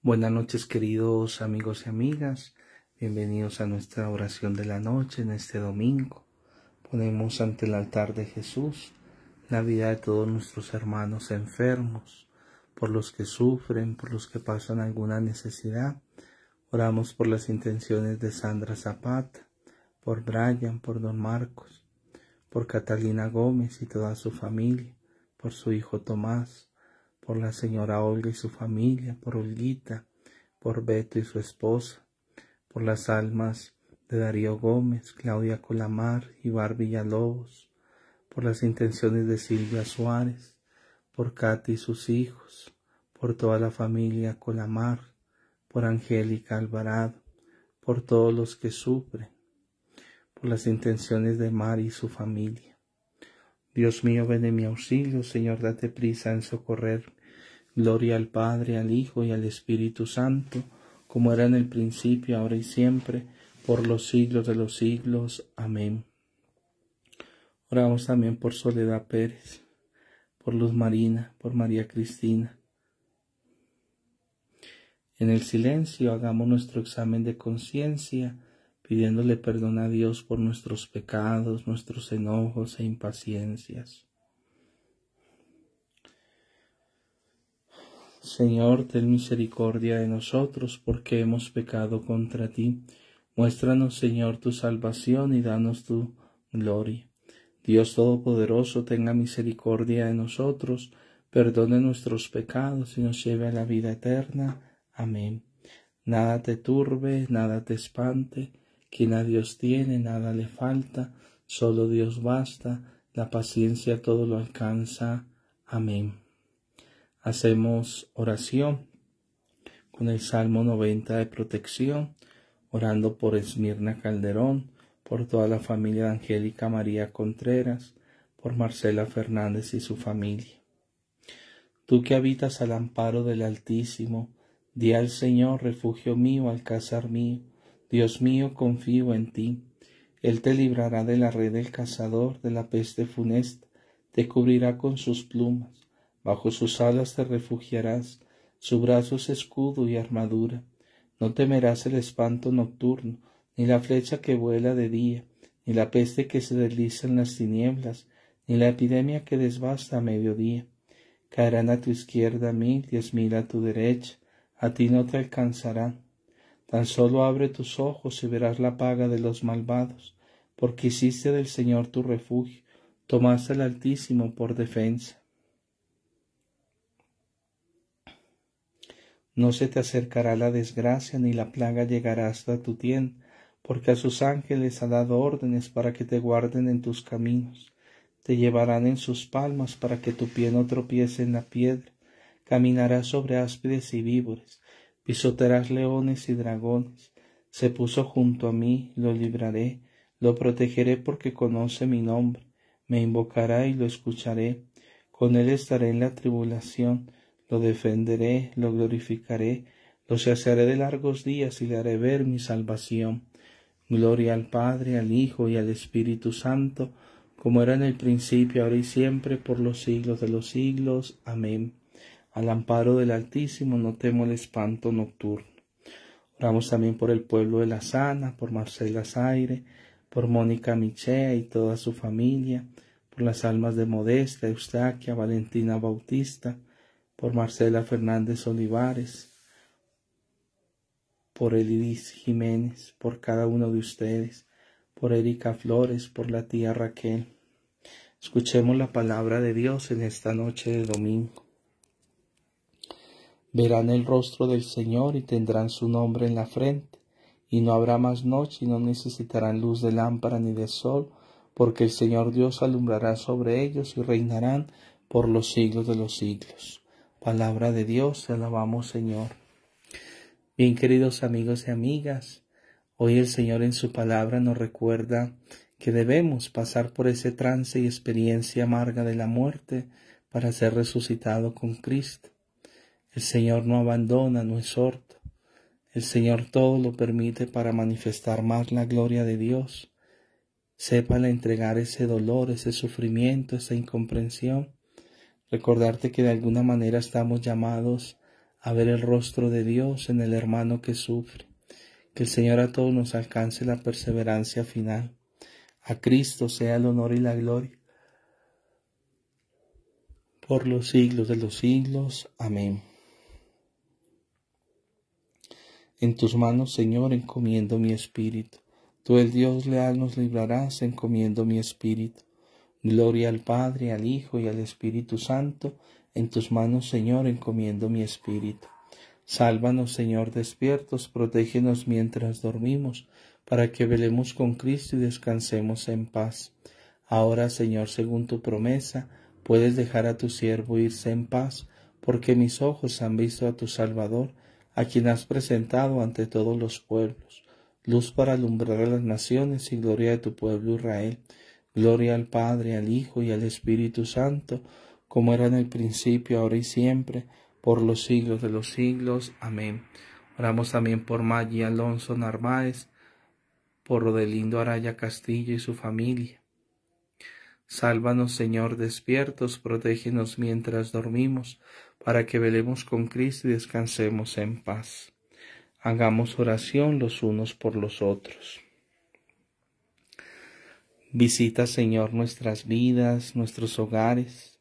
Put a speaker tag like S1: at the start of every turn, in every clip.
S1: Buenas noches queridos amigos y amigas, bienvenidos a nuestra oración de la noche en este domingo. Ponemos ante el altar de Jesús la vida de todos nuestros hermanos enfermos, por los que sufren, por los que pasan alguna necesidad. Oramos por las intenciones de Sandra Zapata, por Brian, por Don Marcos, por Catalina Gómez y toda su familia, por su hijo Tomás, por la señora Olga y su familia, por Olguita, por Beto y su esposa, por las almas de Darío Gómez, Claudia Colamar y Villalobos, por las intenciones de Silvia Suárez, por Katy y sus hijos, por toda la familia Colamar, por Angélica Alvarado, por todos los que sufren, por las intenciones de Mari y su familia. Dios mío, ven en mi auxilio, Señor, date prisa en socorrer Gloria al Padre, al Hijo y al Espíritu Santo, como era en el principio, ahora y siempre, por los siglos de los siglos. Amén. Oramos también por Soledad Pérez, por Luz Marina, por María Cristina. En el silencio hagamos nuestro examen de conciencia, pidiéndole perdón a Dios por nuestros pecados, nuestros enojos e impaciencias. Señor, ten misericordia de nosotros, porque hemos pecado contra ti. Muéstranos, Señor, tu salvación y danos tu gloria. Dios Todopoderoso, tenga misericordia de nosotros, perdone nuestros pecados y nos lleve a la vida eterna. Amén. Nada te turbe, nada te espante, quien a Dios tiene, nada le falta, solo Dios basta, la paciencia todo lo alcanza. Amén hacemos oración con el Salmo 90 de protección, orando por Esmirna Calderón, por toda la familia de Angélica María Contreras, por Marcela Fernández y su familia. Tú que habitas al amparo del Altísimo, di al Señor, refugio mío, alcázar mío, Dios mío, confío en ti. Él te librará de la red del cazador, de la peste funesta, te cubrirá con sus plumas Bajo sus alas te refugiarás, su brazo es escudo y armadura. No temerás el espanto nocturno, ni la flecha que vuela de día, ni la peste que se desliza en las tinieblas, ni la epidemia que desbasta a mediodía. Caerán a tu izquierda mil, diez mil a tu derecha, a ti no te alcanzarán. Tan solo abre tus ojos y verás la paga de los malvados, porque hiciste del Señor tu refugio, tomaste al Altísimo por defensa. No se te acercará la desgracia ni la plaga llegará hasta tu tienda, porque a sus ángeles ha dado órdenes para que te guarden en tus caminos. Te llevarán en sus palmas para que tu pie no tropiece en la piedra. Caminarás sobre áspides y víbores, pisotearás leones y dragones. Se puso junto a mí, lo libraré, lo protegeré porque conoce mi nombre. Me invocará y lo escucharé. Con él estaré en la tribulación lo defenderé, lo glorificaré, lo saciaré de largos días y le haré ver mi salvación. Gloria al Padre, al Hijo y al Espíritu Santo, como era en el principio, ahora y siempre, por los siglos de los siglos. Amén. Al amparo del Altísimo no temo el espanto nocturno. Oramos también por el pueblo de La Sana, por Marcela Zaire, por Mónica Michea y toda su familia, por las almas de Modesta, Eustaquia, Valentina Bautista, por Marcela Fernández Olivares, por Elidis Jiménez, por cada uno de ustedes, por Erika Flores, por la tía Raquel. Escuchemos la palabra de Dios en esta noche de domingo. Verán el rostro del Señor y tendrán su nombre en la frente, y no habrá más noche y no necesitarán luz de lámpara ni de sol, porque el Señor Dios alumbrará sobre ellos y reinarán por los siglos de los siglos. Palabra de Dios, te alabamos Señor. Bien queridos amigos y amigas, hoy el Señor en su palabra nos recuerda que debemos pasar por ese trance y experiencia amarga de la muerte para ser resucitado con Cristo. El Señor no abandona, no sordo. El Señor todo lo permite para manifestar más la gloria de Dios. Sépale entregar ese dolor, ese sufrimiento, esa incomprensión recordarte que de alguna manera estamos llamados a ver el rostro de Dios en el hermano que sufre. Que el Señor a todos nos alcance la perseverancia final. A Cristo sea el honor y la gloria por los siglos de los siglos. Amén. En tus manos, Señor, encomiendo mi espíritu. Tú, el Dios leal, nos librarás, encomiendo mi espíritu. Gloria al Padre, al Hijo y al Espíritu Santo. En tus manos, Señor, encomiendo mi espíritu. Sálvanos, Señor, despiertos, protégenos mientras dormimos, para que velemos con Cristo y descansemos en paz. Ahora, Señor, según tu promesa, puedes dejar a tu siervo irse en paz, porque mis ojos han visto a tu Salvador, a quien has presentado ante todos los pueblos, luz para alumbrar a las naciones y gloria de tu pueblo Israel. Gloria al Padre, al Hijo y al Espíritu Santo, como era en el principio, ahora y siempre, por los siglos de los siglos. Amén. Oramos también por Maggie Alonso Narváez, por Rodelindo Araya Castillo y su familia. Sálvanos, Señor, despiertos, protégenos mientras dormimos, para que velemos con Cristo y descansemos en paz. Hagamos oración los unos por los otros. Visita, Señor, nuestras vidas, nuestros hogares.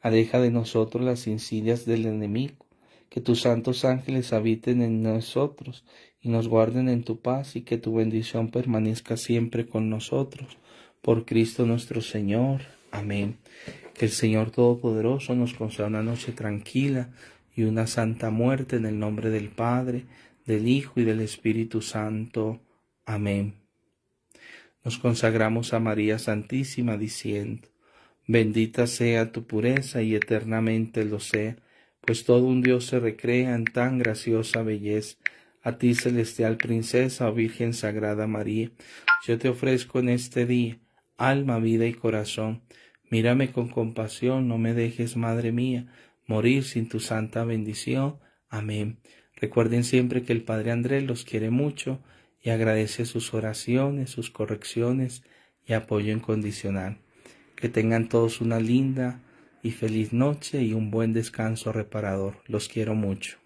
S1: Aleja de nosotros las insidias del enemigo. Que tus santos ángeles habiten en nosotros y nos guarden en tu paz y que tu bendición permanezca siempre con nosotros. Por Cristo nuestro Señor. Amén. Que el Señor Todopoderoso nos conceda una noche tranquila y una santa muerte en el nombre del Padre, del Hijo y del Espíritu Santo. Amén. Nos consagramos a María Santísima diciendo, Bendita sea tu pureza y eternamente lo sea, pues todo un Dios se recrea en tan graciosa belleza. A ti, celestial princesa o Virgen Sagrada María, yo te ofrezco en este día alma, vida y corazón Mírame con compasión, no me dejes, Madre mía, morir sin tu santa bendición. Amén. Recuerden siempre que el Padre Andrés los quiere mucho y agradece sus oraciones, sus correcciones y apoyo incondicional. Que tengan todos una linda y feliz noche y un buen descanso reparador. Los quiero mucho.